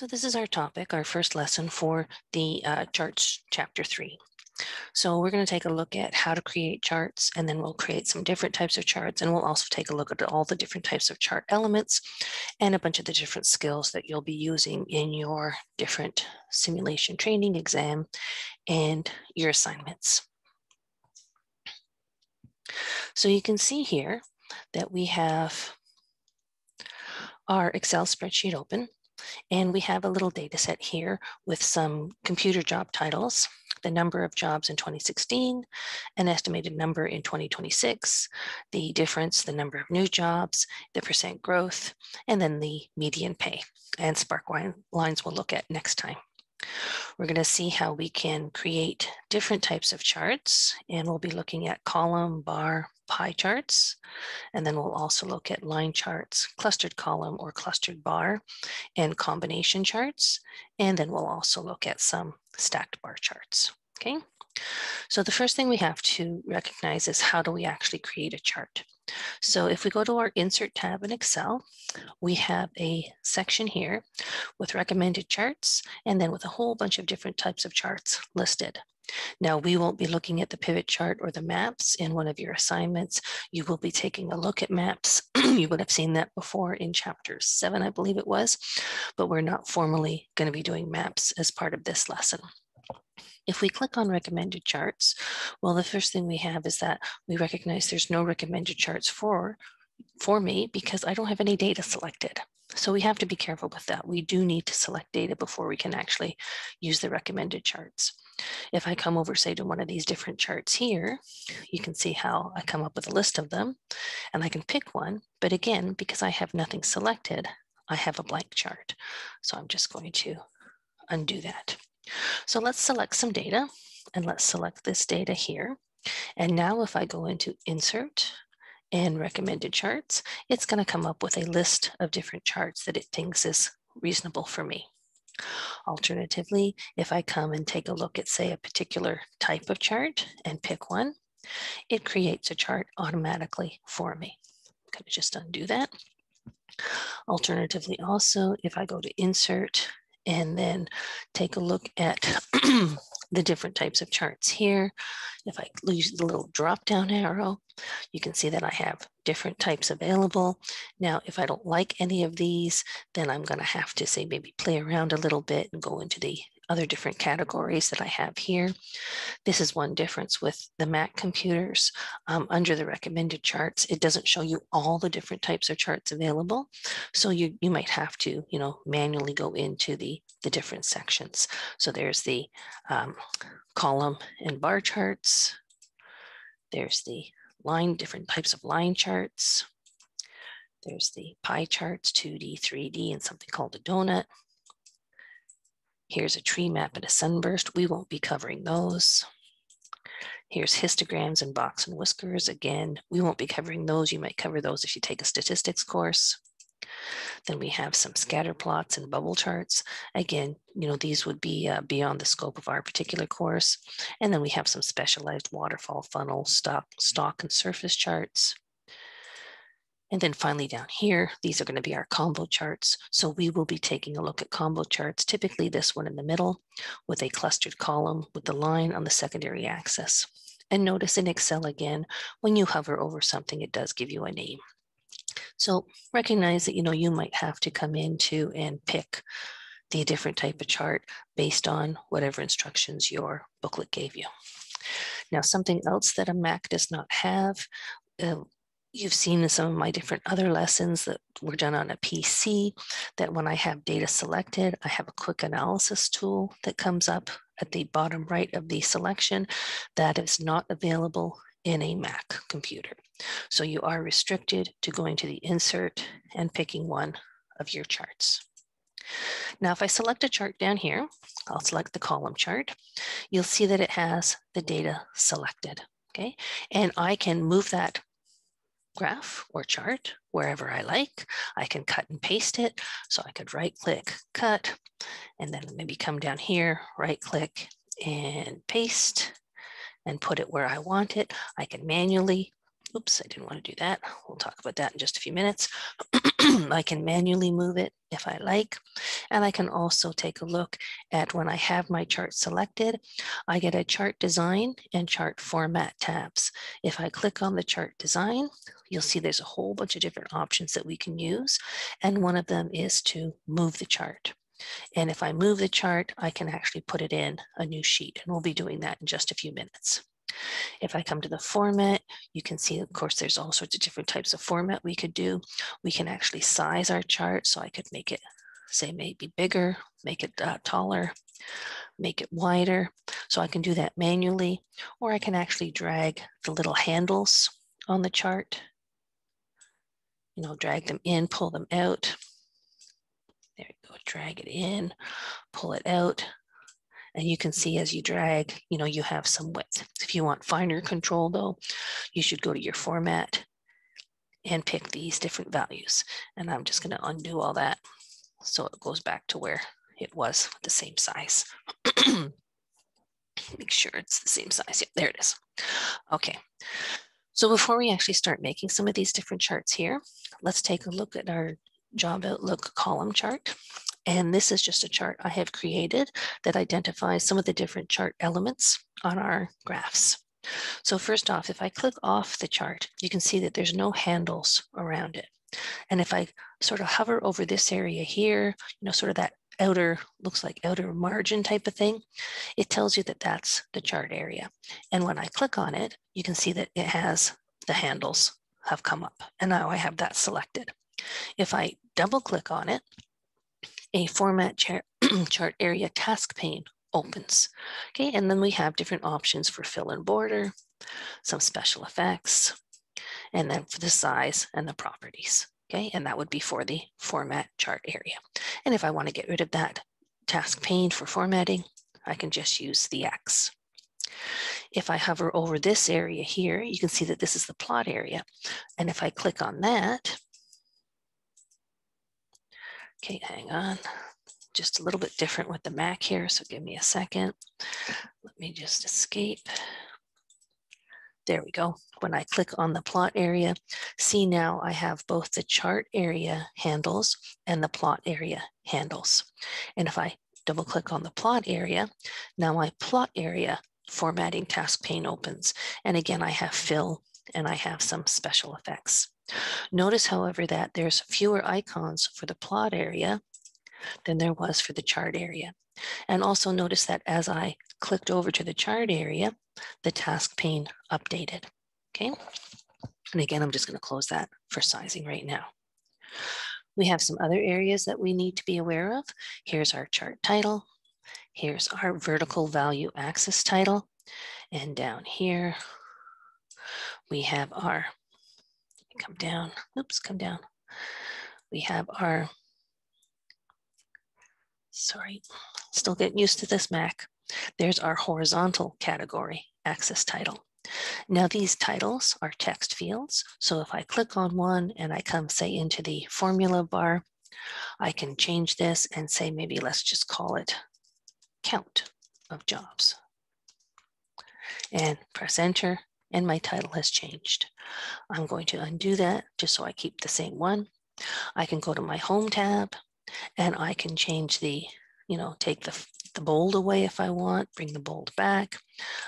So this is our topic, our first lesson for the uh, charts chapter three. So we're going to take a look at how to create charts and then we'll create some different types of charts and we'll also take a look at all the different types of chart elements and a bunch of the different skills that you'll be using in your different simulation training exam and your assignments. So you can see here that we have our Excel spreadsheet open and we have a little data set here with some computer job titles, the number of jobs in 2016, an estimated number in 2026, the difference, the number of new jobs, the percent growth, and then the median pay. And spark lines we'll look at next time. We're going to see how we can create different types of charts, and we'll be looking at column, bar, pie charts. And then we'll also look at line charts, clustered column or clustered bar, and combination charts. And then we'll also look at some stacked bar charts, okay? So the first thing we have to recognize is how do we actually create a chart? So if we go to our insert tab in Excel, we have a section here with recommended charts and then with a whole bunch of different types of charts listed. Now we won't be looking at the pivot chart or the maps in one of your assignments. You will be taking a look at maps. you would have seen that before in chapter seven, I believe it was, but we're not formally going to be doing maps as part of this lesson. If we click on recommended charts, well, the first thing we have is that we recognize there's no recommended charts for, for me because I don't have any data selected. So we have to be careful with that. We do need to select data before we can actually use the recommended charts. If I come over, say, to one of these different charts here, you can see how I come up with a list of them and I can pick one. But again, because I have nothing selected, I have a blank chart. So I'm just going to undo that. So let's select some data and let's select this data here. And now if I go into insert and recommended charts, it's going to come up with a list of different charts that it thinks is reasonable for me. Alternatively, if I come and take a look at, say, a particular type of chart and pick one, it creates a chart automatically for me. I'm going to just undo that. Alternatively, also, if I go to insert and then take a look at the different types of charts here. If I use the little drop down arrow, you can see that I have different types available. Now, if I don't like any of these, then I'm gonna have to say maybe play around a little bit and go into the other different categories that I have here. This is one difference with the Mac computers. Um, under the recommended charts, it doesn't show you all the different types of charts available. So you, you might have to, you know, manually go into the, the different sections. So there's the um, column and bar charts. There's the line, different types of line charts. There's the pie charts, 2D, 3D, and something called a donut. Here's a tree map and a sunburst. We won't be covering those. Here's histograms and box and whiskers. Again, we won't be covering those. You might cover those if you take a statistics course. Then we have some scatter plots and bubble charts. Again, you know, these would be uh, beyond the scope of our particular course. And then we have some specialized waterfall funnel, stock, stock and surface charts. And then finally down here, these are going to be our combo charts. So we will be taking a look at combo charts, typically this one in the middle with a clustered column with the line on the secondary axis. And notice in Excel again, when you hover over something, it does give you a name. So recognize that, you know, you might have to come into and pick the different type of chart based on whatever instructions your booklet gave you. Now, something else that a Mac does not have, uh, you've seen in some of my different other lessons that were done on a PC, that when I have data selected, I have a quick analysis tool that comes up at the bottom right of the selection that is not available in a Mac computer. So you are restricted to going to the insert and picking one of your charts. Now, if I select a chart down here, I'll select the column chart, you'll see that it has the data selected, okay? And I can move that graph or chart wherever I like. I can cut and paste it. So I could right click, cut, and then maybe come down here, right click and paste and put it where I want it. I can manually, oops, I didn't want to do that. We'll talk about that in just a few minutes. I can manually move it if I like. And I can also take a look at when I have my chart selected, I get a chart design and chart format tabs. If I click on the chart design, you'll see there's a whole bunch of different options that we can use. And one of them is to move the chart. And if I move the chart, I can actually put it in a new sheet. And we'll be doing that in just a few minutes. If I come to the format, you can see, of course, there's all sorts of different types of format we could do. We can actually size our chart. So I could make it, say, maybe bigger, make it uh, taller, make it wider. So I can do that manually, or I can actually drag the little handles on the chart. You know, drag them in, pull them out. There you go, drag it in, pull it out. And you can see as you drag, you know, you have some width. If you want finer control though, you should go to your format and pick these different values. And I'm just gonna undo all that so it goes back to where it was the same size. Make sure it's the same size. Yeah, there it is. Okay. So before we actually start making some of these different charts here, let's take a look at our job outlook column chart. And this is just a chart I have created that identifies some of the different chart elements on our graphs. So first off, if I click off the chart, you can see that there's no handles around it. And if I sort of hover over this area here, you know, sort of that outer, looks like outer margin type of thing, it tells you that that's the chart area. And when I click on it, you can see that it has the handles have come up. And now I have that selected. If I double click on it, a format chart, chart area task pane opens. Okay, and then we have different options for fill and border, some special effects, and then for the size and the properties. Okay, and that would be for the format chart area. And if I want to get rid of that task pane for formatting, I can just use the X. If I hover over this area here, you can see that this is the plot area. And if I click on that, Okay, hang on. Just a little bit different with the Mac here, so give me a second. Let me just escape. There we go. When I click on the plot area, see now I have both the chart area handles and the plot area handles. And if I double click on the plot area, now my plot area formatting task pane opens. And again, I have fill and I have some special effects. Notice, however, that there's fewer icons for the plot area than there was for the chart area. And also notice that as I clicked over to the chart area, the task pane updated, okay? And again, I'm just gonna close that for sizing right now. We have some other areas that we need to be aware of. Here's our chart title. Here's our vertical value axis title. And down here, we have our come down, oops, come down. We have our, sorry, still getting used to this Mac. There's our horizontal category, axis title. Now these titles are text fields. So if I click on one and I come say into the formula bar, I can change this and say, maybe let's just call it count of jobs and press enter and my title has changed. I'm going to undo that just so I keep the same one. I can go to my home tab and I can change the, you know, take the, the bold away if I want, bring the bold back.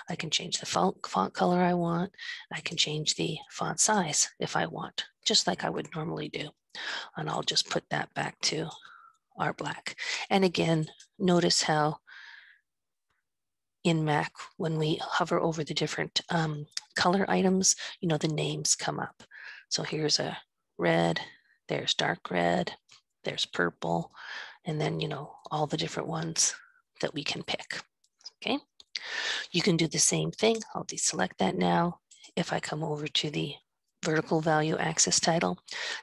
I can change the font, font color I want. I can change the font size if I want, just like I would normally do. And I'll just put that back to our black. And again, notice how in Mac, when we hover over the different um, color items, you know, the names come up. So here's a red, there's dark red, there's purple, and then, you know, all the different ones that we can pick, okay? You can do the same thing. I'll deselect that now. If I come over to the vertical value axis title,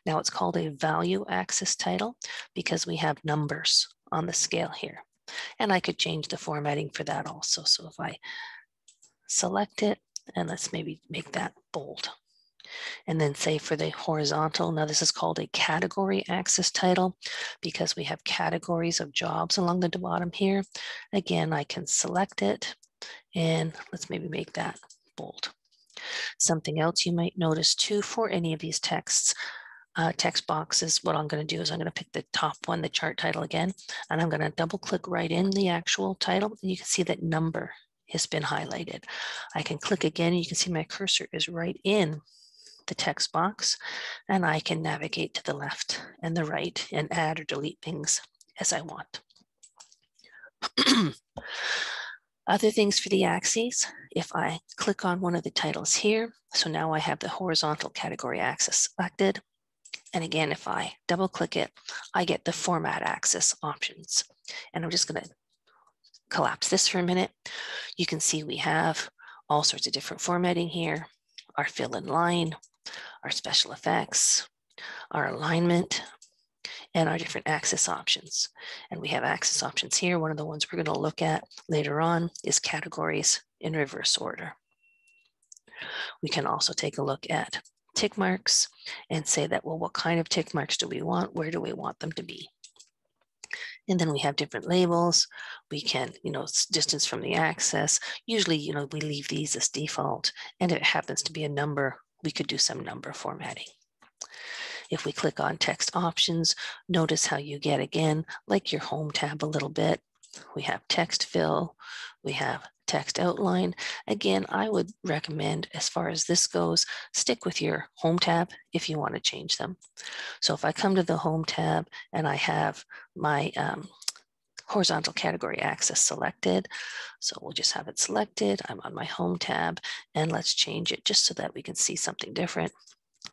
now it's called a value axis title because we have numbers on the scale here. And I could change the formatting for that also. So if I select it, and let's maybe make that bold. And then say for the horizontal, now this is called a category axis title because we have categories of jobs along the bottom here. Again, I can select it and let's maybe make that bold. Something else you might notice too for any of these texts, uh, text boxes, what I'm going to do is I'm going to pick the top one, the chart title again, and I'm going to double click right in the actual title. And you can see that number has been highlighted. I can click again, and you can see my cursor is right in the text box, and I can navigate to the left and the right and add or delete things as I want. Other things for the axes, if I click on one of the titles here, so now I have the horizontal category axis selected. And again, if I double click it, I get the format axis options. And I'm just gonna collapse this for a minute. You can see we have all sorts of different formatting here, our fill in line, our special effects, our alignment, and our different axis options. And we have axis options here. One of the ones we're going to look at later on is categories in reverse order. We can also take a look at tick marks and say that, well, what kind of tick marks do we want? Where do we want them to be? And then we have different labels. We can, you know, distance from the axis. Usually, you know, we leave these as default. And if it happens to be a number, we could do some number formatting. If we click on text options, notice how you get again, like your home tab a little bit. We have text fill, we have text outline. Again, I would recommend as far as this goes, stick with your home tab if you want to change them. So if I come to the home tab and I have my um, horizontal category axis selected. So we'll just have it selected. I'm on my home tab and let's change it just so that we can see something different.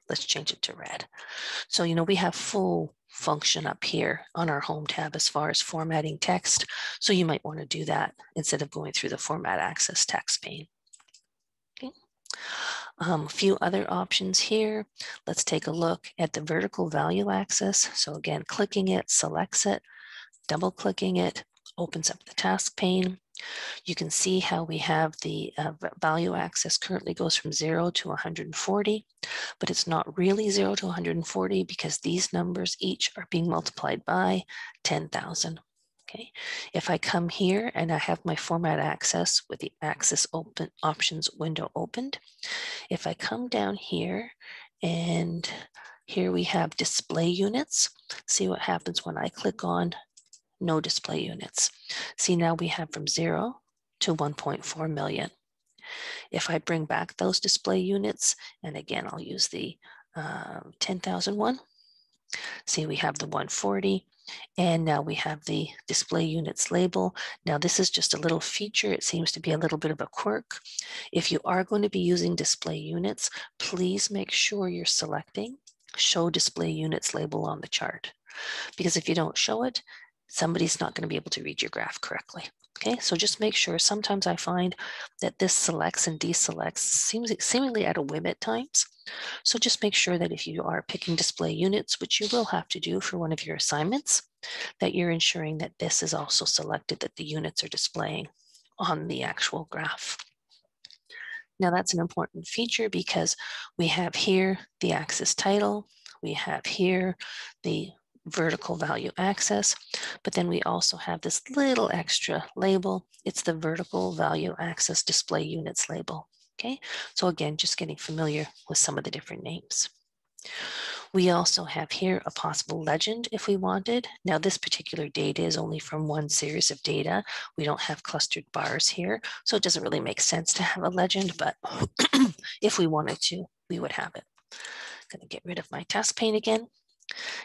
Let's change it to red. So, you know, we have full function up here on our home tab as far as formatting text. So you might want to do that instead of going through the format axis text pane. Okay. Um, a few other options here. Let's take a look at the vertical value axis. So again, clicking it selects it, double clicking it opens up the task pane. You can see how we have the uh, value axis currently goes from 0 to 140, but it's not really 0 to 140 because these numbers each are being multiplied by 10,000. Okay, if I come here and I have my format axis with the axis open options window opened, if I come down here and here we have display units, see what happens when I click on no display units. See now we have from zero to 1.4 million. If I bring back those display units, and again, I'll use the uh, 10,000 one. See, we have the 140, and now we have the display units label. Now this is just a little feature. It seems to be a little bit of a quirk. If you are going to be using display units, please make sure you're selecting show display units label on the chart. Because if you don't show it, somebody's not going to be able to read your graph correctly. Okay, so just make sure. Sometimes I find that this selects and deselects seems seemingly at a whim at times. So just make sure that if you are picking display units, which you will have to do for one of your assignments, that you're ensuring that this is also selected, that the units are displaying on the actual graph. Now that's an important feature because we have here the axis title, we have here the vertical value axis, but then we also have this little extra label. It's the vertical value axis display units label. Okay, so again, just getting familiar with some of the different names. We also have here a possible legend if we wanted. Now this particular data is only from one series of data. We don't have clustered bars here, so it doesn't really make sense to have a legend, but if we wanted to, we would have it. I'm gonna get rid of my task pane again.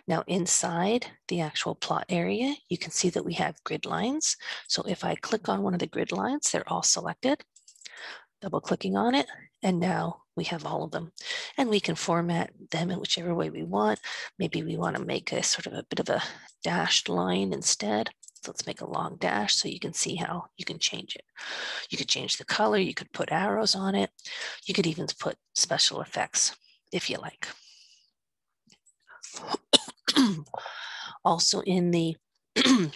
Now inside the actual plot area, you can see that we have grid lines. So if I click on one of the grid lines, they're all selected. Double clicking on it, and now we have all of them. And we can format them in whichever way we want. Maybe we want to make a sort of a bit of a dashed line instead. So let's make a long dash so you can see how you can change it. You could change the color, you could put arrows on it. You could even put special effects if you like. also in the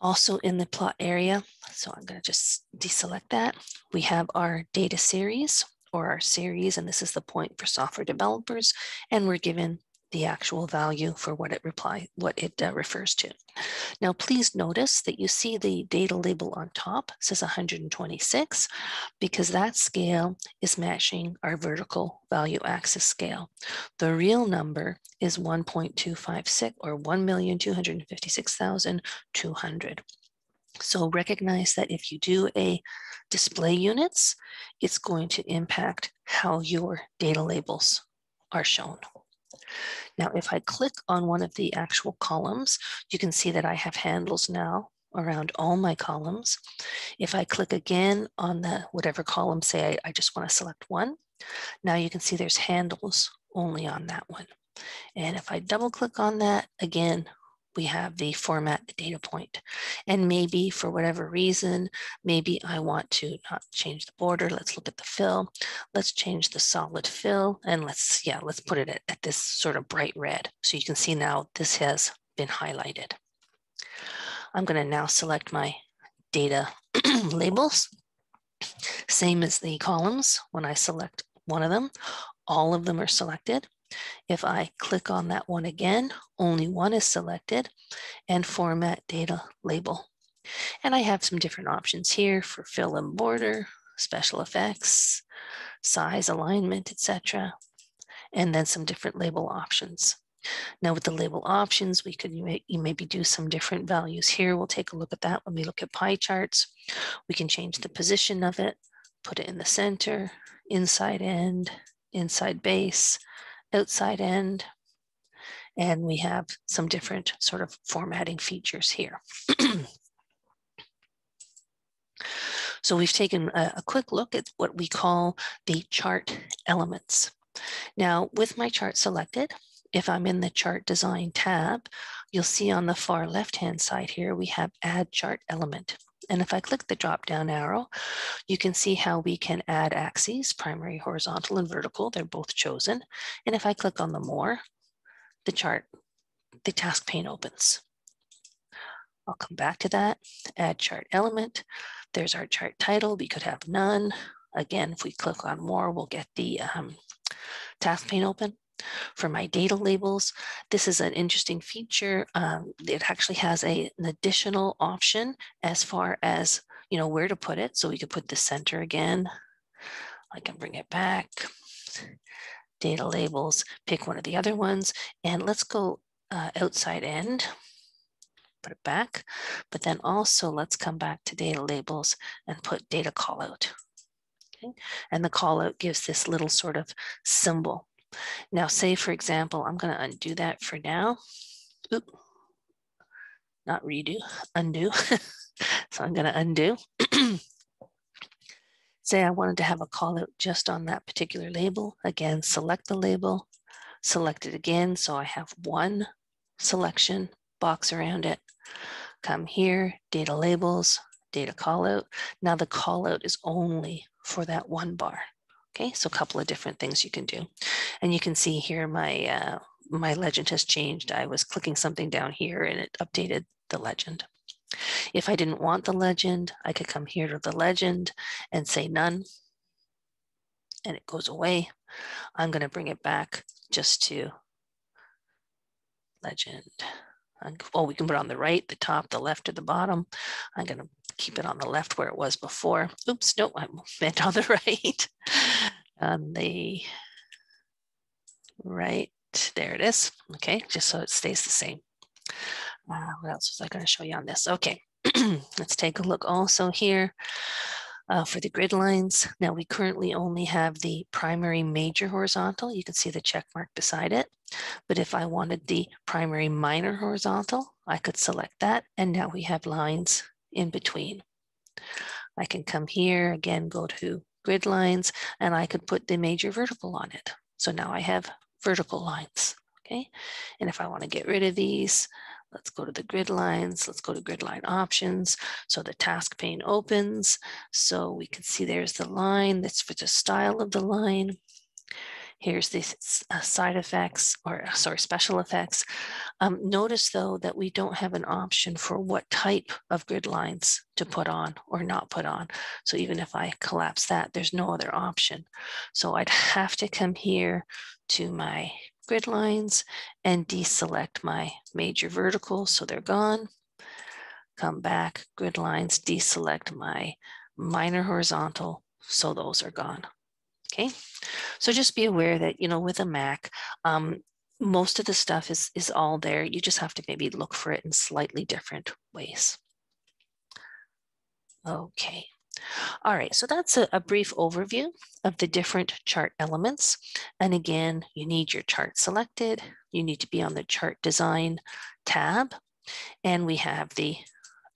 also in the plot area, so I'm going to just deselect that, we have our data series or our series, and this is the point for software developers, and we're given the actual value for what it reply, what it uh, refers to. Now, please notice that you see the data label on top says 126 because that scale is matching our vertical value axis scale. The real number is 1.256 or 1,256,200. So recognize that if you do a display units, it's going to impact how your data labels are shown. Now, if I click on one of the actual columns, you can see that I have handles now around all my columns. If I click again on the whatever column, say I, I just want to select one, now you can see there's handles only on that one. And if I double click on that, again, we have the format the data point. And maybe for whatever reason, maybe I want to not change the border. Let's look at the fill. Let's change the solid fill and let's, yeah, let's put it at, at this sort of bright red. So you can see now this has been highlighted. I'm gonna now select my data labels. Same as the columns, when I select one of them, all of them are selected. If I click on that one again, only one is selected and format data label. And I have some different options here for fill and border, special effects, size, alignment, etc. And then some different label options. Now with the label options, we could maybe do some different values here. We'll take a look at that when we look at pie charts. We can change the position of it, put it in the center, inside end, inside base, outside end, and we have some different sort of formatting features here. so we've taken a, a, quick look at what we call the chart elements. Now with my chart selected, if I'm in the chart design tab, you'll see on the far left-hand side here, we have add chart element. And if I click the drop down arrow, you can see how we can add axes, primary, horizontal, and vertical. They're both chosen. And if I click on the more, the chart, the task pane opens. I'll come back to that, add chart element. There's our chart title. We could have none. Again, if we click on more, we'll get the um, task pane open. For my data labels, this is an interesting feature. Um, it actually has a, an additional option as far as you know where to put it. So we could put the center again. I can bring it back. Data labels, pick one of the other ones, and let's go uh, outside end put it back, but then also let's come back to data labels and put data callout. Okay. And the callout gives this little sort of symbol now say, for example, I'm going to undo that for now. Oop. Not redo, undo. so I'm going to undo. say I wanted to have a call out just on that particular label. Again, select the label, select it again. So I have one selection box around it. Come here, data labels, data callout. Now the callout is only for that one bar. Okay, so a couple of different things you can do. And you can see here my, uh, my legend has changed. I was clicking something down here and it updated the legend. If I didn't want the legend, I could come here to the legend and say none, and it goes away. I'm going to bring it back just to legend. Oh, we can put on the right, the top, the left, or the bottom. I'm going to keep it on the left where it was before. Oops, no, I meant on the right. on the right, there it is. Okay, just so it stays the same. Uh, what else was I going to show you on this? Okay, let's take a look also here. Uh, for the grid lines. Now we currently only have the primary major horizontal. You can see the check mark beside it. But if I wanted the primary minor horizontal, I could select that. And now we have lines in between. I can come here again, go to grid lines, and I could put the major vertical on it. So now I have vertical lines, okay? And if I wanna get rid of these, let's go to the grid lines, let's go to grid line options. So the task pane opens. So we can see there's the line, that's for the style of the line. Here's the uh, side effects or uh, sorry, special effects. Um, notice though that we don't have an option for what type of grid lines to put on or not put on. So even if I collapse that, there's no other option. So I'd have to come here to my grid lines and deselect my major verticals so they're gone. Come back, grid lines, deselect my minor horizontal so those are gone. Okay, so just be aware that, you know, with a Mac, um, most of the stuff is, is all there. You just have to maybe look for it in slightly different ways. Okay. All right, so that's a, a, brief overview of the different chart elements. And again, you need your chart selected. You need to be on the chart design tab. And we have the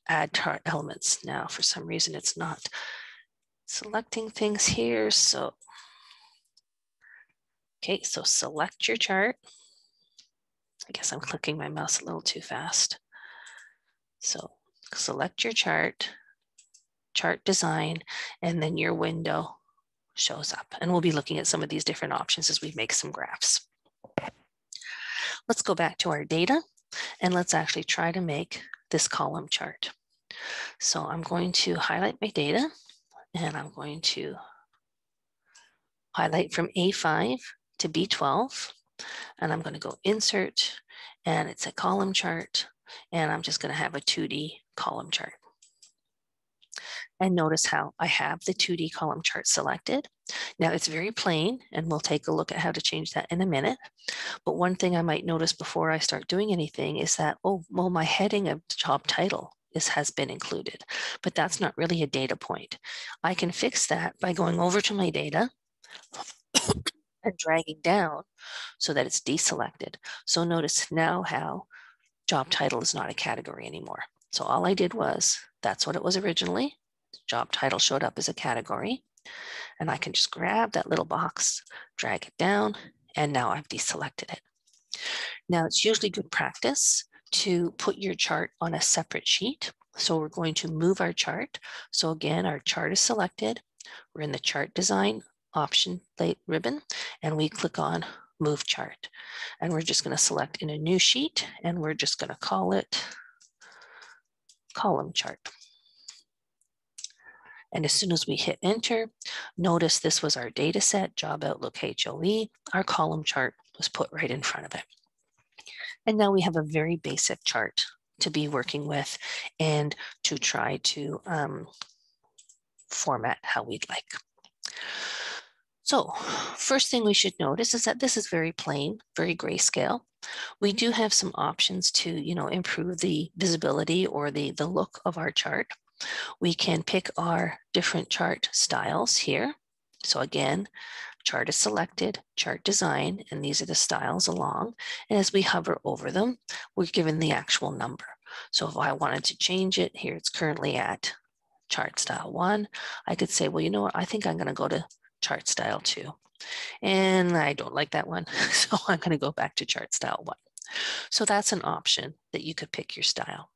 add chart elements. Now, for some reason, it's not selecting things here. So, okay, so select your chart. I guess I'm clicking my mouse a little too fast. So select your chart, chart design, and then your window shows up. And we'll be looking at some of these different options as we make some graphs. Let's go back to our data and let's actually try to make this column chart. So I'm going to highlight my data and I'm going to highlight from A5 to B12 and I'm going to go insert and it's a column chart and I'm just going to have a 2D column chart. And notice how I have the 2D column chart selected. Now it's very plain and we'll take a look at how to change that in a minute. But one thing I might notice before I start doing anything is that, oh, well, my heading of job title is, has been included, but that's not really a data point. I can fix that by going over to my data and dragging down so that it's deselected. So notice now how job title is not a category anymore. So all I did was, that's what it was originally. Job title showed up as a category. And I can just grab that little box, drag it down, and now I've deselected it. Now it's usually good practice to put your chart on a separate sheet. So we're going to move our chart. So again, our chart is selected. We're in the chart design option late ribbon and we click on move chart. And we're just going to select in a new sheet and we're just going to call it column chart. And as soon as we hit enter, notice this was our data set, job outlook HOE, our column chart was put right in front of it. And now we have a very basic chart to be working with and to try to um, format how we'd like. So first thing we should notice is that this is very plain, very grayscale. We do mm-hmm. have some options to, you know, improve the visibility or the, the look of our chart. We can pick our different chart styles here. So again, chart is selected, chart design, and these are the styles along. And as we hover over them, we're given the actual number. So if I wanted to change it, here it's currently at chart style one, I could say, well, you know what, I think I'm gonna go to chart style two. And I don't like that one. So I'm going to go back to chart style one. So that's an option that you could pick your style.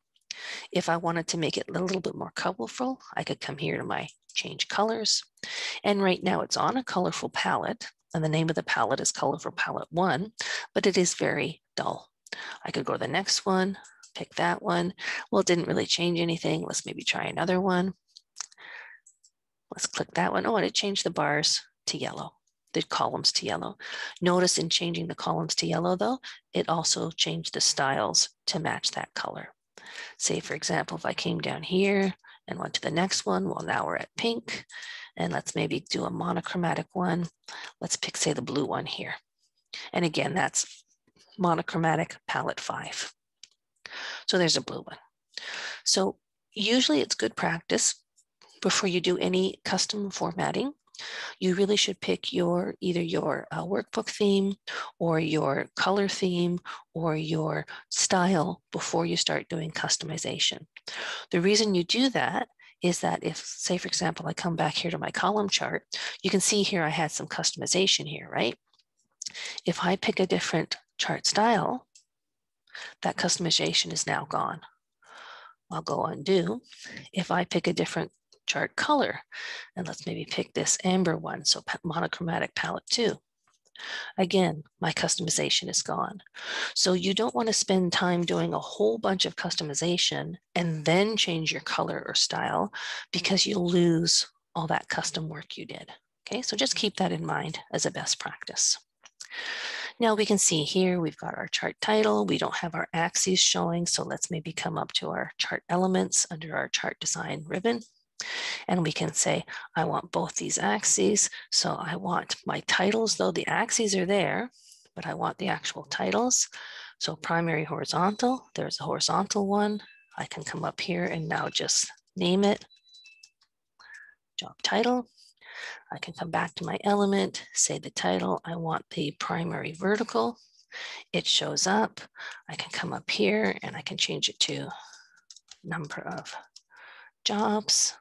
If I wanted to make it a little bit more colorful, I could come here to my change colors. And right now it's on a colorful palette and the name of the palette is colorful palette one, but it is very dull. I could go to the next one, pick that one. Well, it didn't really change anything. Let's maybe try another one. Let's click that one. Oh, and it changed the bars to yellow, the columns to yellow. Notice in changing the columns to yellow though, it also changed the styles to match that color. Say for example, if I came down here and went to the next one, well now we're at pink and let's maybe do a monochromatic one. Let's pick say the blue one here. And again, that's monochromatic palette five. So there's a blue one. So usually it's good practice before you do any custom formatting, you really should pick your either your uh, workbook theme or your color theme or your style before you start doing customization. The reason you do that is that if, say, for example, I come back here to my column chart, you can see here I had some customization here, right? If I pick a different chart style, that customization is now gone. I'll go undo. If I pick a different chart color. And let's maybe pick this amber one, so monochromatic palette two. Again, my customization is gone. So you don't want to spend time doing a whole bunch of customization and then change your color or style because you'll lose all that custom work you did. Okay, so just keep that in mind as a best practice. Now we can see here, we've got our chart title. We don't have our axes showing. So let's maybe come up to our chart elements under our chart design ribbon. And we can say, I want both these axes. So I want my titles, though the axes are there, but I want the actual titles. So primary horizontal, there's a horizontal one. I can come up here and now just name it, job title. I can come back to my element, say the title, I want the primary vertical. It shows up. I can come up here and I can change it to number of jobs.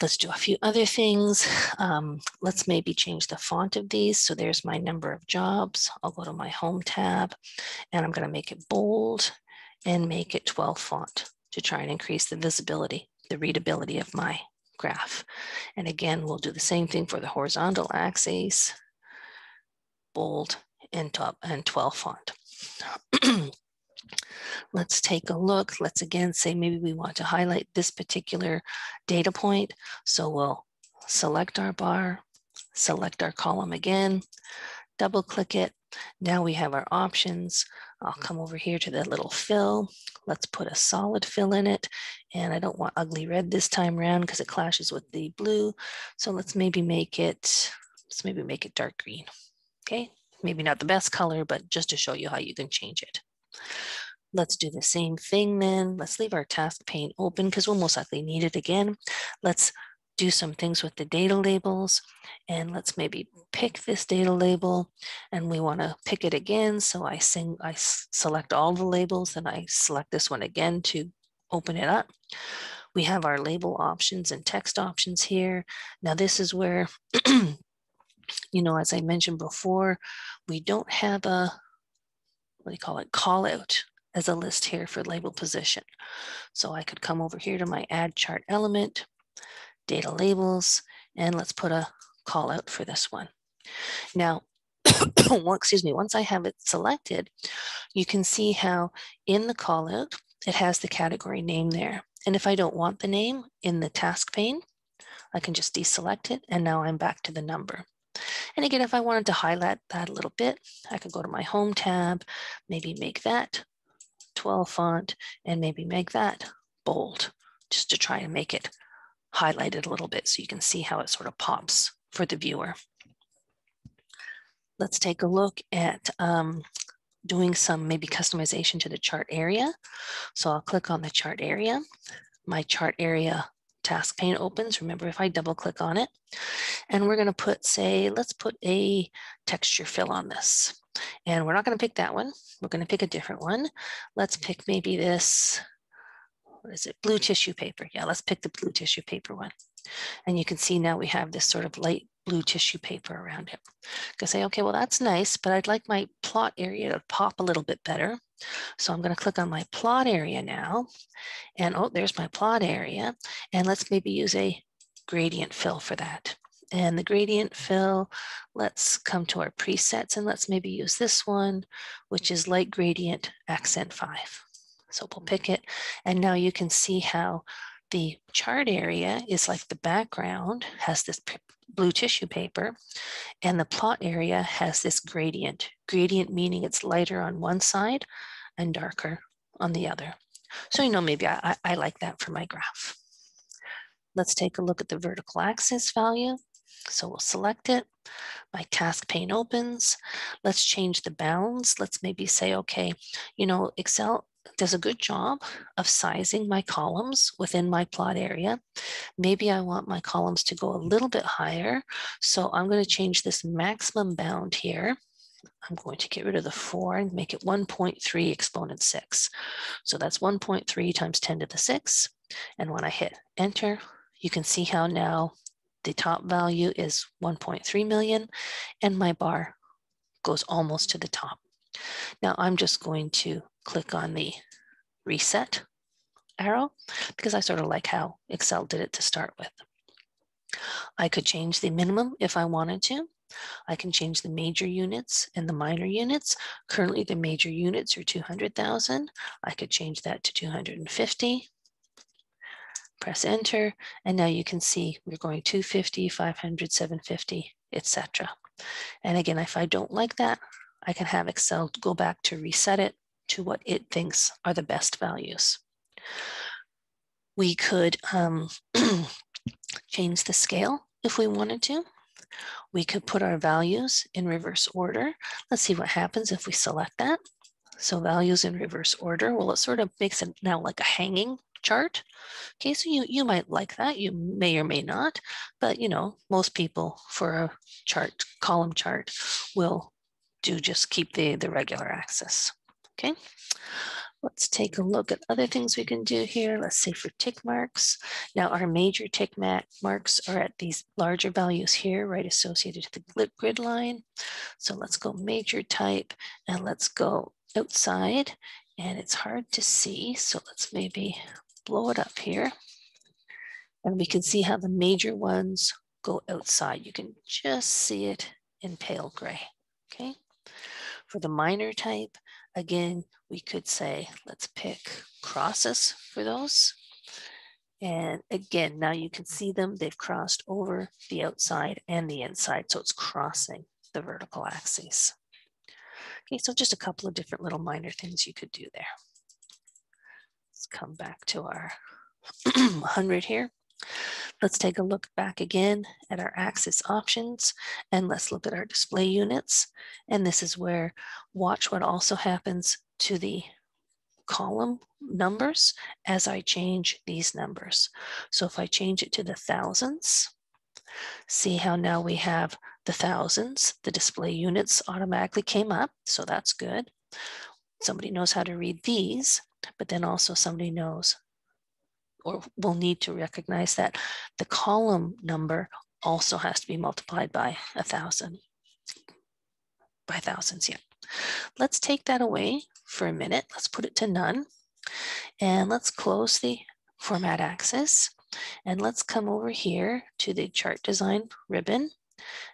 Let's do a few other things. Um, let's maybe change the font of these. So there's my number of jobs. I'll go to my home tab and I'm gonna make it bold and make it 12 font to try and increase the visibility, the readability of my graph. And again, we'll do the same thing for the horizontal axis, bold and top and 12 font. Let's take a look. Let's again say maybe we want to highlight this particular data point. So we'll select our bar, select our column again, double click it. Now we have our options. I'll mm. come over here to the little fill. Let's put a solid fill in it. And I don't want ugly red this time around because it clashes with the blue. So let's maybe make it, let's maybe make it dark green. Okay, maybe not the best color, but just to show you how you can change it. Let's do the same thing then. Let's leave our task pane open because we'll most likely need it again. Let's do some things with the data labels and let's maybe pick this data label and we want to pick it again. So I sing, I select all the labels and I select this one again to open it up. We have our label options and text options here. Now this is where, you know, as I mentioned before, we don't have a, what do you call it, call out as a list here for label position. So I could come over here to my add chart element data labels, and let's put a call out for this one. Now, excuse me, once I have it selected, you can see how in the call out, it has the category name there. And if I don't want the name in the task pane, I can just deselect it and now I'm back to the number. And again, if I wanted to highlight that a little bit, I could go to my home tab, maybe make that 12 font and maybe make that bold just to try and make it highlighted a little bit so you can see how it sort of pops for the viewer. Let's take a look at um, doing some maybe customization to the chart area. So I'll click on the chart area. My chart area task pane opens. Remember, if I double click on it, and we're going to put, say, let's put a texture fill on this. And we're not going to pick that one. We're going to pick a different one. Let's pick maybe this what is it, blue tissue paper. Yeah, let's pick the blue tissue paper one. And you can see now we have this sort of light blue tissue paper around it. I can say, okay, well, that's nice, but I'd like my plot area to pop a little bit better. So I'm going to click on my plot area now. And oh, there's my plot area. And let's maybe use a gradient fill for that. And the gradient fill, let's come to our presets and let's maybe use this one, which is light gradient accent five. So we'll pick it. And now you can see how the chart area is like the background has this blue tissue paper and the plot area has this gradient. Gradient meaning it's lighter on one side and darker on the other. So, you know, maybe I, I like that for my graph. Let's take a look at the vertical axis value. So we'll select it. My task pane opens. Let's change the bounds. Let's maybe say, okay, you know, Excel does a good job of sizing my columns within my plot area. Maybe I want my columns to go a little bit higher. So I'm going to change this maximum bound here. I'm going to get rid of the four and make it 1.3 exponent six. So that's 1.3 times 10 to the six. And when I hit enter, you can see how now the top value is 1.3 million and my bar goes almost to the top. Now I'm just going to click on the reset arrow because I sort of like how Excel did it to start with. I could change the minimum if I wanted to. I can change the major units and the minor units. Currently the major units are 200,000. I could change that to 250. Press enter, and now you can see we're going 250, 500, 750, etc. And again, if I don't like that, I can have Excel go back to reset it to what it thinks are the best values. We could um, change the scale if we wanted to. We could put our values in reverse order. Let's see what happens if we select that. So values in reverse order. Well, it sort of makes it now like a hanging chart. Okay, so you, you might like that. You may or may not, but you know, most people for a chart, column chart will do just keep the, the regular axis. Okay. Let's take a look at other things we can do here. Let's say for tick marks. Now our major tick marks are at these larger values here, right, associated to the grid line. So let's go major type and let's go outside and it's hard to see. So let's maybe blow it up here. And we can see how the major ones go outside. You can just see it in pale gray, okay? For the minor type, again, we could say, let's pick crosses for those. And again, now you can see them, they've crossed over the outside and the inside. So it's crossing the vertical axes. Okay, so just a couple of different little minor things you could do there. Let's come back to our 100 here. Let's take a look back again at our axis options and let's look at our display units. And this is where watch what also happens to the column numbers as I change these numbers. So if I change it to the thousands, see how now we have the thousands, the display units automatically came up. So that's good. Somebody knows how to read these, but then also somebody knows or will need to recognize that the column number also has to be multiplied by a thousand, by thousands, yeah. Let's take that away for a minute. Let's put it to none. And let's close the format axis. And let's come over here to the chart design ribbon.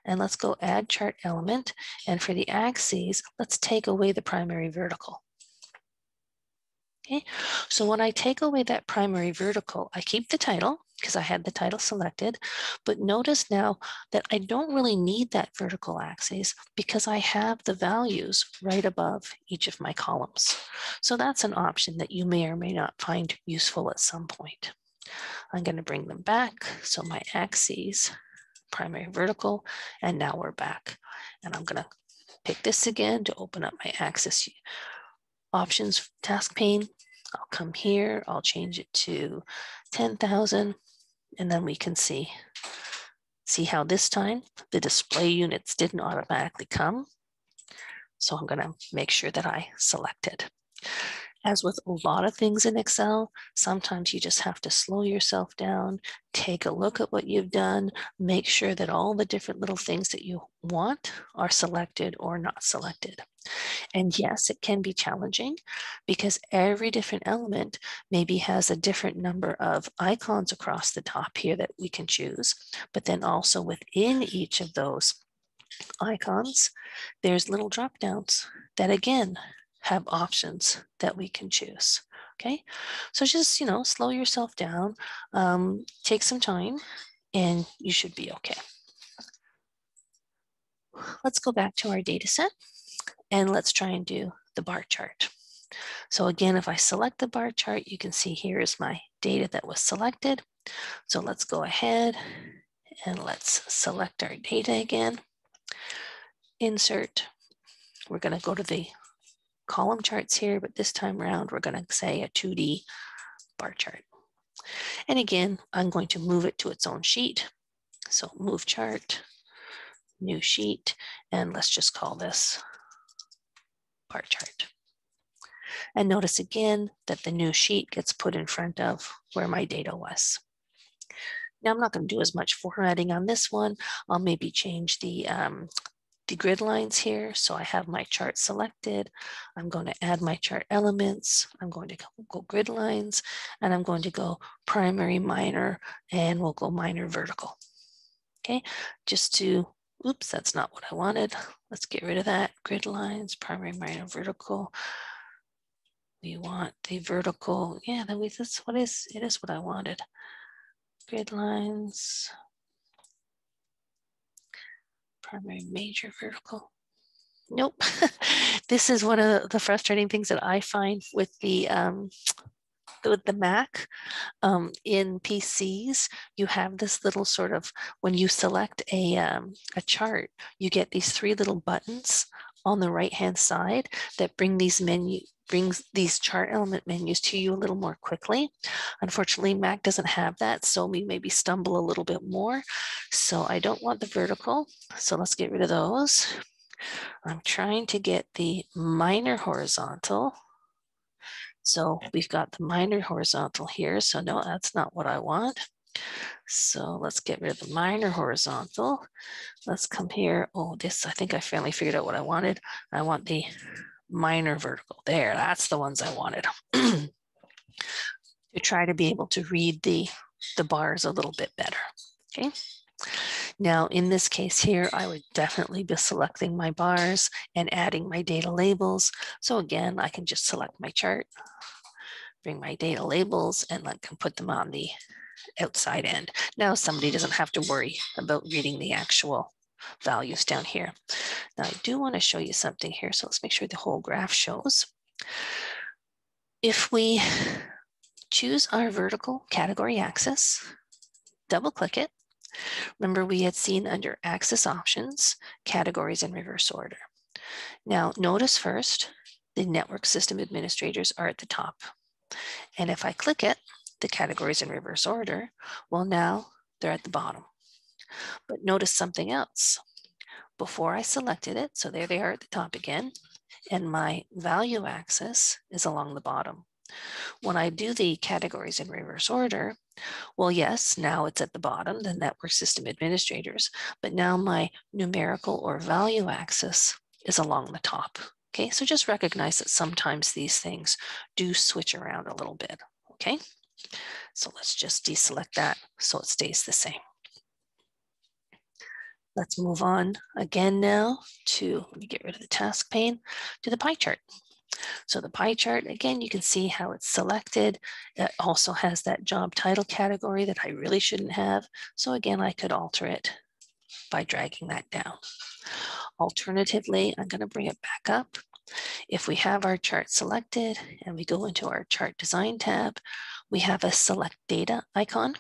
And let's go add chart element. And for the axes, let's take away the primary vertical. Okay, so when I take away that primary vertical, I keep the title because I had the title selected, but notice now that I don't really need that vertical axis because I have the values right above each of my columns. So that's an option that you may or may not find useful at some point. I'm going to bring them back. So my axes, primary vertical, and now we're back. And I'm going to pick this again to open up my axis options task pane. I'll come here, I'll change it to 10,000, and then we can see, see how this time the display units didn't automatically come. So I'm gonna make sure that I select it. As with a lot of things in Excel, sometimes you just have to slow yourself down, take a look at what you've done, make sure that all the different little things that you want are selected or not selected. And yes, it can be challenging because every different element maybe has a different number of icons across the top here that we can choose, but then also within each of those icons, there's little drop downs that again have options that we can choose. Okay, so just, you know, slow yourself down, um, take some time, and you should be okay. Let's go back to our data set and let's try and do the bar chart. So again, if I select the bar chart, you can see here is my data that was selected. So let's go ahead and let's select our data again. Insert. We're going to go to the column charts here, but this time around, we're going to say a 2D bar chart. And again, I'm going to move it to its own sheet. So move chart, new sheet, and let's just call this bar chart. And notice again that the new sheet gets put in front of where my data was. Now I'm not going to do as much formatting on this one. I'll maybe change the, um, the grid lines here. So I have my chart selected. I'm going to add my chart elements. I'm going to go grid lines and I'm going to go primary minor and we'll go minor vertical. Okay, just to, oops, that's not what I wanted. Let's get rid of that. Grid lines, primary minor vertical. We want the vertical. Yeah, that we, that's what is, it is what I wanted. Grid lines, primary major vertical. Nope. this is one of the frustrating things that I find with the um, with the Mac um, in PCs, you have this little sort of, when you select a, um, a chart, you get these three little buttons on the right hand side that bring these menu brings these chart element menus to you a little more quickly. Unfortunately, Mac doesn't have that, so we maybe stumble a little bit more. So I don't want the vertical, so let's get rid of those. I'm trying to get the minor horizontal. So we've got the minor horizontal here. So no, that's not what I want. So let's get rid of the minor horizontal. Let's come here. Oh, this, I think I finally figured out what I wanted. I want the minor vertical there. That's the ones I wanted to try to be able to read the, the bars a little bit better. Okay. Now, in this case here, I would definitely be selecting my bars and adding my data labels. So again, I can just select my chart, bring my data labels and I can put them on the outside end. Now somebody doesn't have to worry about reading the actual values down here. Now I do want to show you something here. So let's make sure the whole graph shows. If we choose our vertical category axis, double click it. Remember we had seen under axis options, categories in reverse order. Now notice first, the network system administrators are at the top. And if I click it, the categories in reverse order, well now they're at the bottom. But notice something else. Before I selected it, so there they are at the top again, and my value axis is along the bottom. When I do the categories in reverse order, well, yes, now it's at the bottom, the network system administrators, but now my numerical or value axis is along the top. Okay, so just recognize that sometimes these things do switch around a little bit. Okay, so let's just deselect that so it stays the same. Let's move on again now to, let me get rid of the task pane, to the pie chart. So the pie chart, again, you can see how it's selected. It also has that job title category that I really shouldn't have. So again, I could alter it by dragging that down. Alternatively, I'm gonna bring it back up. If we have our chart selected and we go into our chart design tab, we have a select data icon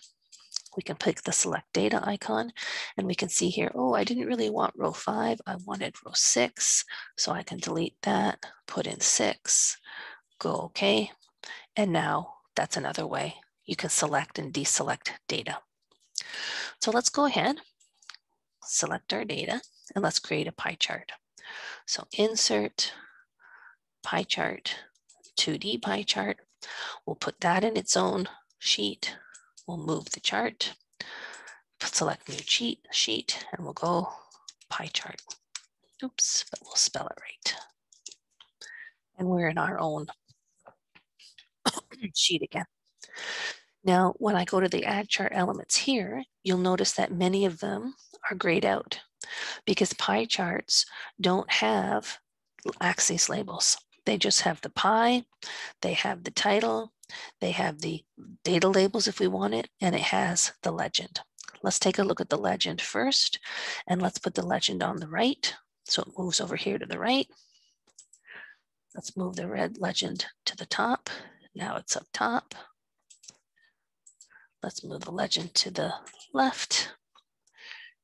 we can pick the select data icon and we can see here, oh, I didn't really want row five, I wanted row six. So I can delete that, put in six, go okay. And now that's another way you can select and deselect data. So let's go ahead, select our data and let's create a pie chart. So insert pie chart, 2D pie chart. We'll put that in its own sheet We'll move the chart, select new sheet, sheet, and we'll go pie chart. Oops, but we'll spell it right. And we're in our own sheet again. Now, when I go to the add chart elements here, you'll notice that many of them are grayed out because pie charts don't have axis labels. They just have the pie, they have the title, they have the data labels if we want it, and it has the legend. Let's take a look at the legend first, and let's put the legend on the right. So it moves over here to the right. Let's move the red legend to the top. Now it's up top. Let's move the legend to the left.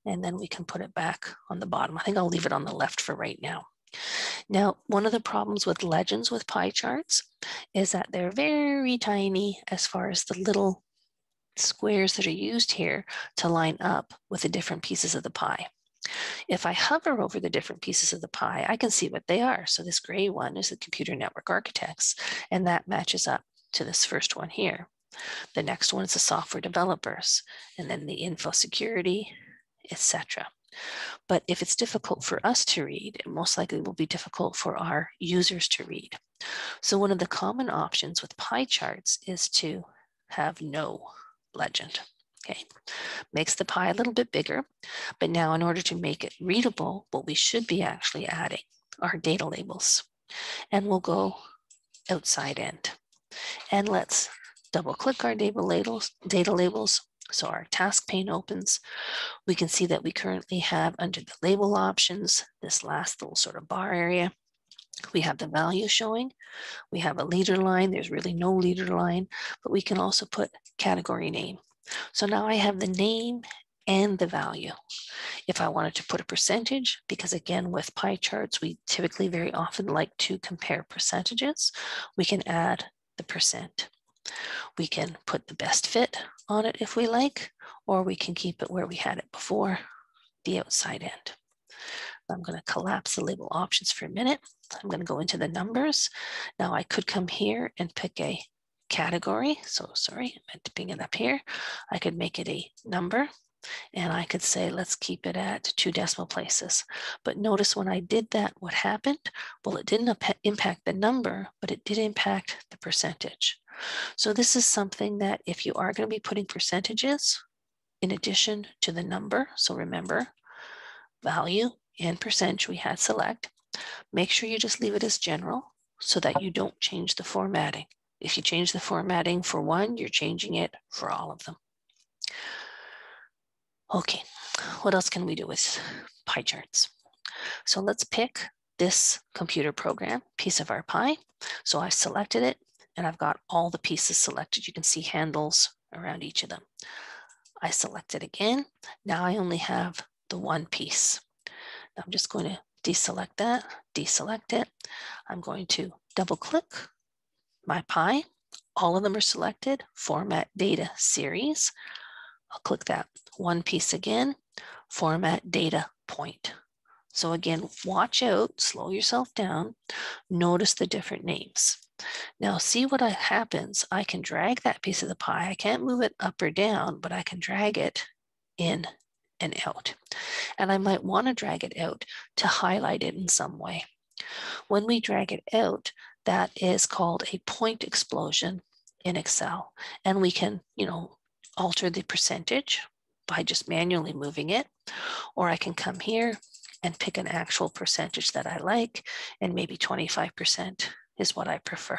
And then we can put it back on the bottom. I think I'll leave it on the left for right now. Now, one of the problems with legends with pie charts is that they're very tiny as far as the little squares that are used here to line up with the different pieces of the pie. If I hover over the different pieces of the pie, I can see what they are. So this gray one is the computer network architects, and that matches up to this first one here. The next one is the software developers, and then the info security, etc. But if it's difficult for us to read, it most likely will be difficult for our users to read. So one of the common options with pie charts is to have no legend. Okay, makes the pie a little bit bigger, but now in order to make it readable, what we should be actually adding are data labels. And we'll go outside end. And let's double click our data labels, data labels So our task pane opens. We can see that we currently have under the label options, this last little sort of bar area, we have the value showing. We have a leader line. There's really no leader line, but we can also put category name. So now I have the name and the value. If I wanted to put a percentage, because again, with pie charts, we typically very often like to compare percentages, we can add the percent. We can put the best fit on it if we like, or we can keep it where we had it before, the outside end. I'm going to collapse the label options for a minute. I'm going to go into the numbers. Now I could come here and pick a category. So sorry, I meant to bring it up here. I could make it a number and I could say, let's keep it at two decimal places. But notice when I did that, what happened? Well, it didn't impact the number, but it did impact the percentage. So this is something that if you are going to be putting percentages in addition to the number, so remember value and percentage we had select, make sure you just leave it as general so that you don't change the formatting. If you change the formatting for one, you're changing it for all of them. Okay, what else can we do with pie charts? So let's pick this computer program, piece of our pie. So I've selected it and I've got all the pieces selected. You can see handles around each of them. I select it again. Now I only have the one piece. I'm just going to deselect that, deselect it. I'm going to double click my pie. All of them are selected, format data series. I'll click that one piece again, format data point. So again, watch out, slow yourself down, notice the different names. Now see what happens. I can drag that piece of the pie. I can't move it up or down, but I can drag it in and out. And I might want to drag it out to highlight it in some way. When we drag it out, that is called a point explosion in Excel. And we can, you know, alter the percentage by just manually moving it. Or I can come here and pick an actual percentage that I like, and maybe 25% is what I prefer.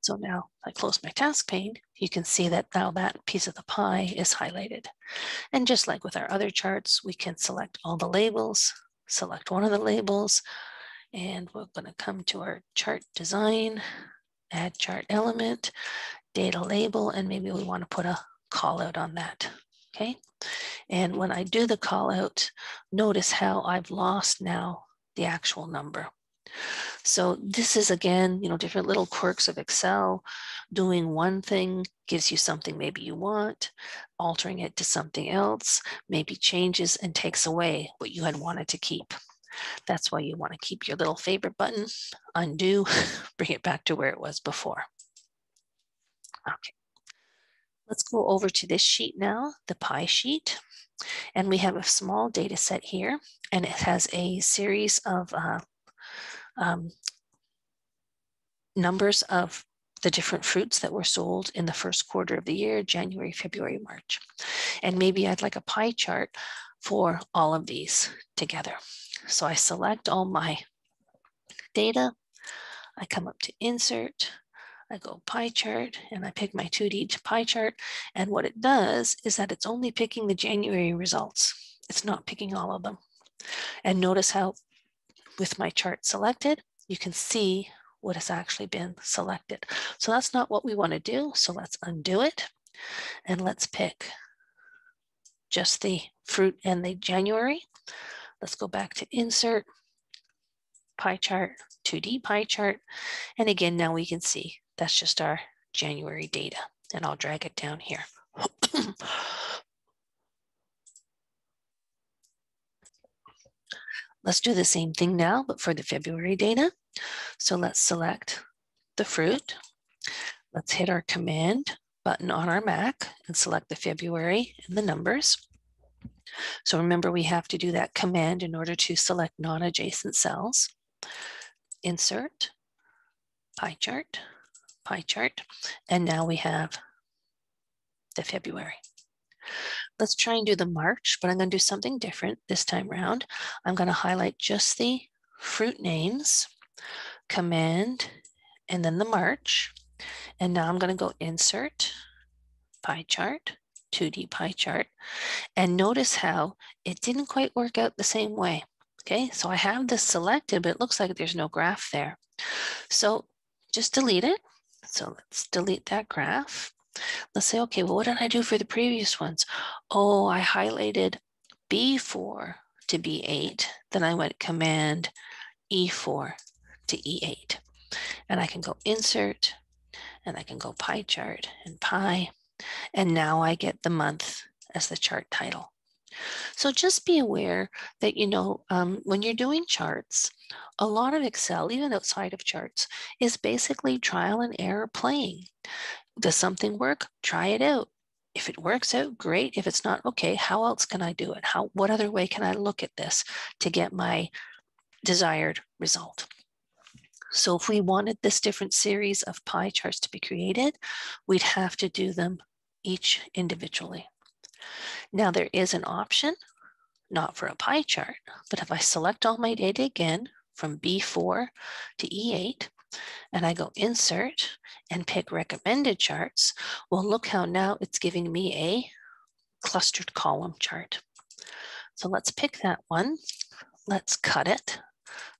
So now I close my task pane, you can see that now that piece of the pie is highlighted. And just like with our other charts, we can select all the labels, select one of the labels, and we're gonna come to our chart design, add chart element, data label, and maybe we wanna put a call out on that, okay? And when I do the call out, notice how I've lost now the actual number. So this is again, you know, different little quirks of Excel. Doing one thing gives you something maybe you want, altering it to something else, maybe changes and takes away what you had wanted to keep. That's why you want to keep your little favorite button, undo, bring it back to where it was before. Okay, let's go over to this sheet now, the pie sheet. And we have a small data set here, and it has a series of uh, um, numbers of the different fruits that were sold in the first quarter of the year, January, February, March. And maybe I'd like a pie chart for all of these together. So I select all my data. I come up to insert, I go pie chart and I pick my 2D pie chart. And what it does is that it's only picking the January results. It's not picking all of them. And notice how with my chart selected, you can see what has actually been selected. So that's not what we want to do. So let's undo it and let's pick just the fruit and the January. Let's go back to insert, pie chart, 2D pie chart. And again, now we can see that's just our January data and I'll drag it down here. Let's do the same thing now, but for the February data. So let's select the fruit. Let's hit our command button on our Mac and select the February and the numbers. So remember, we have to do that command in order to select non-adjacent cells. Insert, pie chart, pie chart, and now we have the February. Let's try and do the March, but I'm going to do something different this time around. I'm going to highlight just the fruit names, command, and then the March. And now I'm going to go insert, pie chart, 2D pie chart. And notice how it didn't quite work out the same way. Okay, so I have this selected, but it looks like there's no graph there. So just delete it. So let's delete that graph. Let's say, okay, well, what did I do for the previous ones? Oh, I highlighted B4 to B8. Then I went Command E4 to E8. And I can go Insert, and I can go Pie Chart and Pie. And now I get the month as the chart title. So just be aware that, you know, um, when you're doing charts, a lot of Excel, even outside of charts, is basically trial and error playing. Does something work? Try it out. If it works out, great. If it's not, okay, how else can I do it? How, what other way can I look at this to get my desired result? So if we wanted this different series of pie charts to be created, we'd have to do them each individually. Now there is an option, not for a pie chart, but if I select all my data again from B4 to E8, and I go insert and pick recommended charts, well, look how now it's giving me a clustered column chart. So let's pick that one. Let's cut it.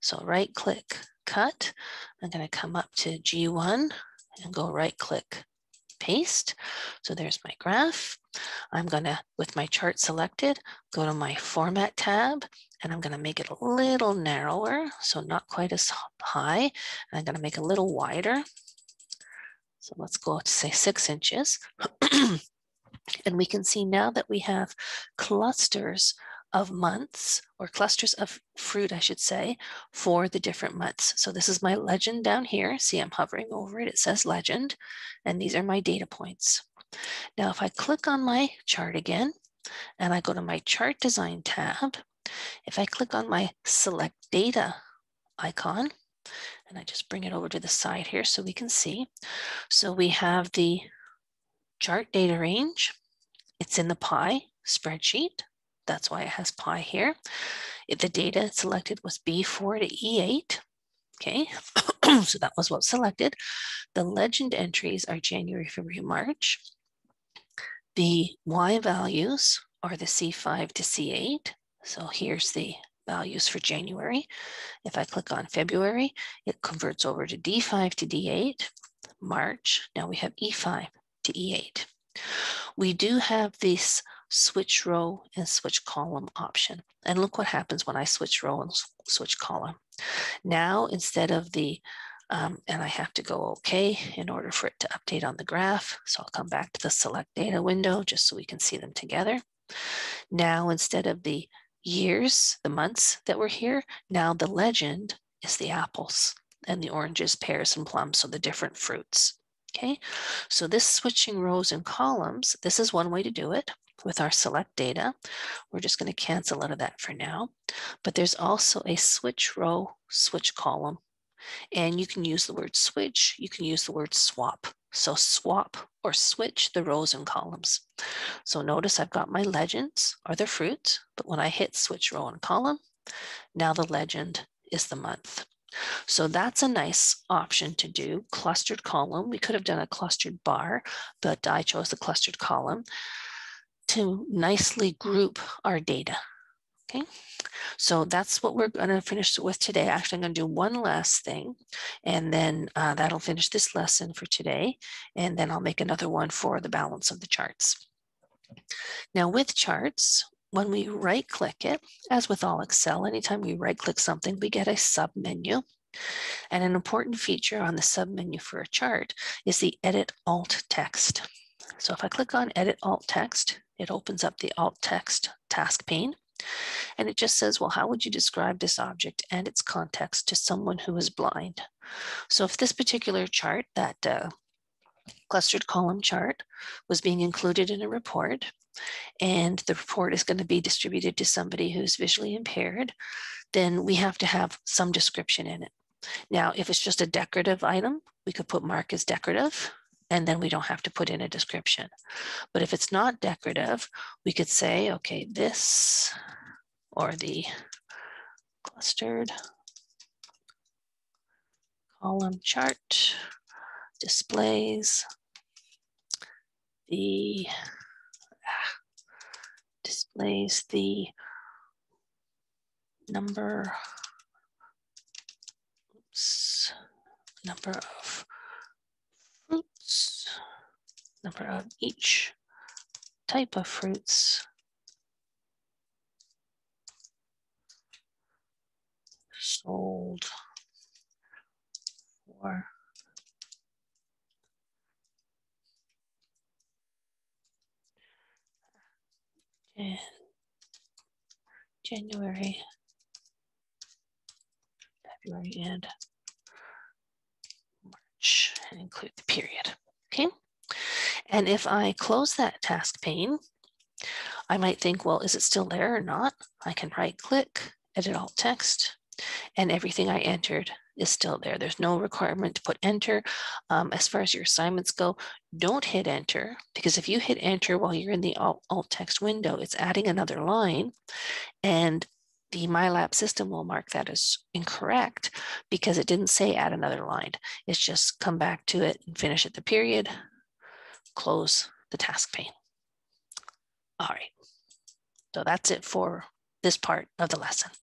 So right click, cut. I'm gonna come up to G1 and go right click, paste. So there's my graph. I'm gonna, with my chart selected, go to my format tab and I'm gonna make it a little narrower, so not quite as high. And I'm gonna make a little wider. So let's go to say six inches. and we can see now that we have clusters of months or clusters of fruit, I should say, for the different months. So this is my legend down here. See, I'm hovering over it. It says legend, and these are my data points. Now, if I click on my chart again, and I go to my chart design tab, if I click on my select data icon, and I just bring it over to the side here so we can see. So we have the chart data range. It's in the pie spreadsheet. That's why it has pie here. If the data selected was B4 to E8. Okay, so that was what selected. The legend entries are January, February, March. The Y values are the C5 to C8. So here's the values for January. If I click on February, it converts over to D5 to D8. March, now we have E5 to E8. We do have this switch row and switch column option. And look what happens when I switch row and switch column. Now, instead of the, um, and I have to go okay in order for it to update on the graph. So I'll come back to the select data window just so we can see them together. Now, instead of the years, the months that were here, now the legend is the apples and the oranges, pears, and plums, so the different fruits. Okay, so this switching rows and columns, this is one way to do it with our select data. We're just going to cancel out of that for now. But there's also a switch row, switch column. And you can use the word switch, you can use the word swap. So swap or switch the rows and columns. So notice I've got my legends are the fruit, but when I hit switch row and column, now the legend is the month. So that's a nice option to do, clustered column. We could have done a clustered bar, but I chose the clustered column to nicely group our data. Okay, so that's what we're going to finish with today. Actually, I'm going to do one last thing, and then uh, that'll finish this lesson for today. And then I'll make another one for the balance of the charts. Now with charts, when we right click it, as with all Excel, anytime we right click something, we get a sub menu. And an important feature on the sub menu for a chart is the edit alt text. So if I click on edit alt text, it opens up the alt text task pane. And it just says, well, how would you describe this object and its context to someone who is blind? So if this particular chart, that uh, clustered column chart, was being included in a report, and the report is going to be distributed to somebody who's visually impaired, then we have to have some description in it. Now, if it's just a decorative item, we could put mark as decorative and then we don't have to put in a description. But if it's not decorative, we could say, okay, this or the clustered column chart displays the ah, displays the number, oops, number of number of each type of fruits sold for and January, February, and March, and include the period. Okay. And if I close that task pane, I might think, well, is it still there or not? I can right click, edit alt text, and everything I entered is still there. There's no requirement to put enter. Um, as far as your assignments go, don't hit enter because if you hit enter while you're in the alt, alt text window, it's adding another line and the MyLab system will mark that as incorrect because it didn't say add another line. It's just come back to it and finish at the period, close the task pane. All right. So that's it for this part of the lesson.